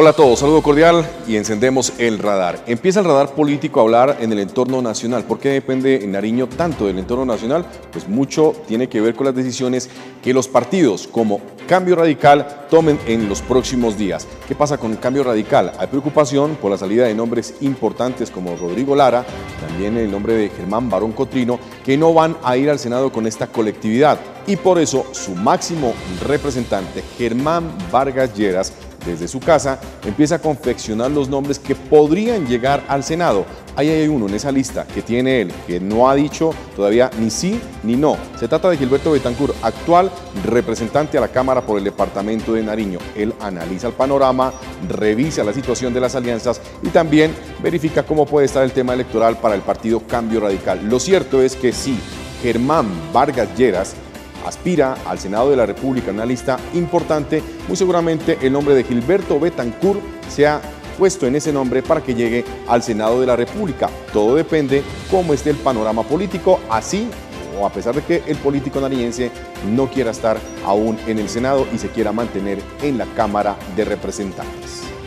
Hola a todos, saludo cordial y encendemos el radar. Empieza el radar político a hablar en el entorno nacional. ¿Por qué depende en Nariño tanto del entorno nacional? Pues mucho tiene que ver con las decisiones que los partidos como Cambio Radical tomen en los próximos días. ¿Qué pasa con Cambio Radical? Hay preocupación por la salida de nombres importantes como Rodrigo Lara, también el nombre de Germán Barón Cotrino, que no van a ir al Senado con esta colectividad. Y por eso su máximo representante, Germán Vargas Lleras, desde su casa, empieza a confeccionar los nombres que podrían llegar al Senado. Ahí hay uno en esa lista que tiene él, que no ha dicho todavía ni sí ni no. Se trata de Gilberto Betancur, actual representante a la Cámara por el Departamento de Nariño. Él analiza el panorama, revisa la situación de las alianzas y también verifica cómo puede estar el tema electoral para el partido Cambio Radical. Lo cierto es que sí, Germán Vargas Lleras aspira al Senado de la República, una lista importante, muy seguramente el nombre de Gilberto Betancourt sea puesto en ese nombre para que llegue al Senado de la República. Todo depende cómo esté el panorama político, así o a pesar de que el político nariñense no quiera estar aún en el Senado y se quiera mantener en la Cámara de Representantes.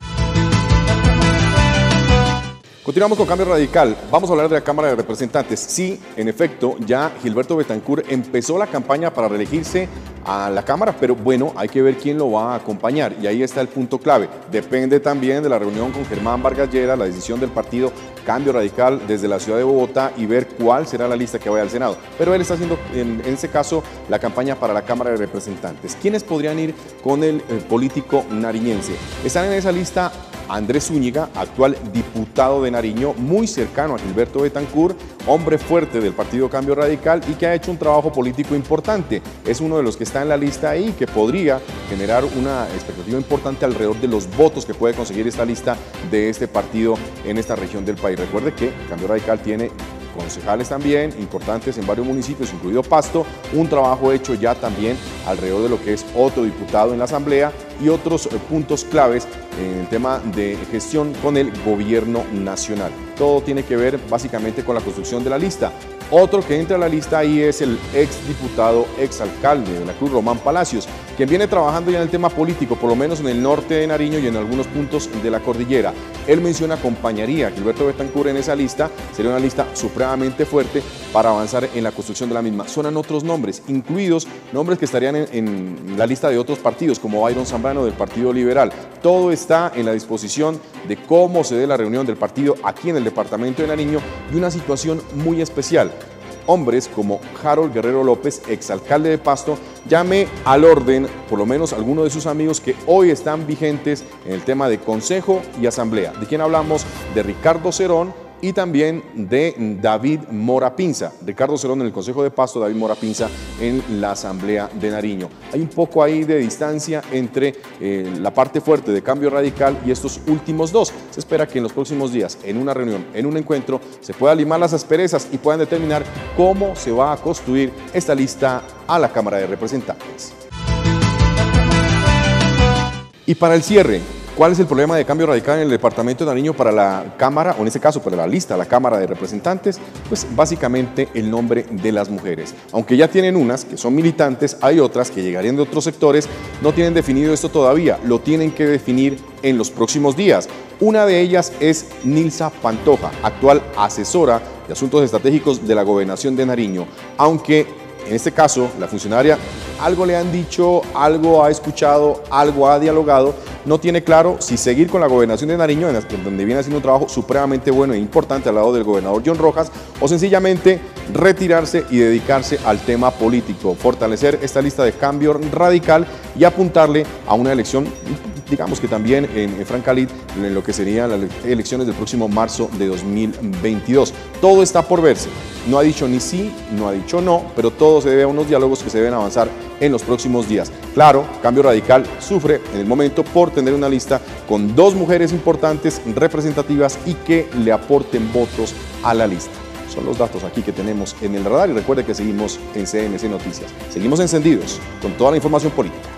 Continuamos con Cambio Radical. Vamos a hablar de la Cámara de Representantes. Sí, en efecto, ya Gilberto Betancourt empezó la campaña para reelegirse a la Cámara, pero bueno, hay que ver quién lo va a acompañar y ahí está el punto clave. Depende también de la reunión con Germán Vargas Llera, la decisión del partido Cambio Radical desde la ciudad de Bogotá y ver cuál será la lista que vaya al Senado. Pero él está haciendo en, ese caso la campaña para la Cámara de Representantes. ¿Quiénes podrían ir con el, el político nariñense? Están en esa lista Andrés Zúñiga, actual diputado de Nariño, muy cercano a Gilberto Betancourt, hombre fuerte del Partido Cambio Radical y que ha hecho un trabajo político importante. Es uno de los que está en la lista ahí que podría generar una expectativa importante alrededor de los votos que puede conseguir esta lista de este partido en esta región del país. Recuerde que Cambio Radical tiene concejales también importantes en varios municipios, incluido Pasto, un trabajo hecho ya también alrededor de lo que es otro diputado en la Asamblea y otros eh, puntos claves en el tema de gestión con el gobierno nacional. Todo tiene que ver básicamente con la construcción de la lista. Otro que entra a la lista ahí es el ex diputado, ex alcalde de la Cruz, Román Palacios, quien viene trabajando ya en el tema político, por lo menos en el norte de Nariño y en algunos puntos de la cordillera. Él menciona acompañaría a Gilberto Betancur en esa lista, sería una lista supremamente fuerte para avanzar en la construcción de la misma. Suenan otros nombres, incluidos nombres que estarían en, en la lista de otros partidos, como Byron Zambrano del Partido Liberal. Todo está en la disposición de cómo se dé la reunión del partido aquí en el departamento de Nariño y una situación muy especial hombres como Harold Guerrero López, exalcalde de Pasto, llame al orden por lo menos algunos de sus amigos que hoy están vigentes en el tema de consejo y asamblea. ¿De quién hablamos? De Ricardo Cerón, y también de David Mora Pinza. Ricardo Cerón en el Consejo de Pasto, David Mora Pinza en la Asamblea de Nariño. Hay un poco ahí de distancia entre eh, la parte fuerte de cambio radical y estos últimos dos. Se espera que en los próximos días, en una reunión, en un encuentro, se pueda limar las asperezas y puedan determinar cómo se va a construir esta lista a la Cámara de Representantes. Y para el cierre, ¿Cuál es el problema de cambio radical en el departamento de Nariño para la Cámara, o en este caso para la lista, la Cámara de Representantes? Pues básicamente el nombre de las mujeres. Aunque ya tienen unas que son militantes, hay otras que llegarían de otros sectores, no tienen definido esto todavía, lo tienen que definir en los próximos días. Una de ellas es Nilsa Pantoja, actual asesora de asuntos estratégicos de la gobernación de Nariño, aunque en este caso la funcionaria algo le han dicho, algo ha escuchado, algo ha dialogado, no tiene claro si seguir con la gobernación de Nariño, donde viene haciendo un trabajo supremamente bueno e importante al lado del gobernador John Rojas, o sencillamente retirarse y dedicarse al tema político, fortalecer esta lista de cambio radical y apuntarle a una elección digamos que también en, en Francalit, en lo que serían las elecciones del próximo marzo de 2022. Todo está por verse. No ha dicho ni sí, no ha dicho no, pero todo se debe a unos diálogos que se deben avanzar en los próximos días. Claro, Cambio Radical sufre en el momento por tener una lista con dos mujeres importantes, representativas y que le aporten votos a la lista. Son los datos aquí que tenemos en el radar y recuerde que seguimos en CNC Noticias. Seguimos encendidos con toda la información política.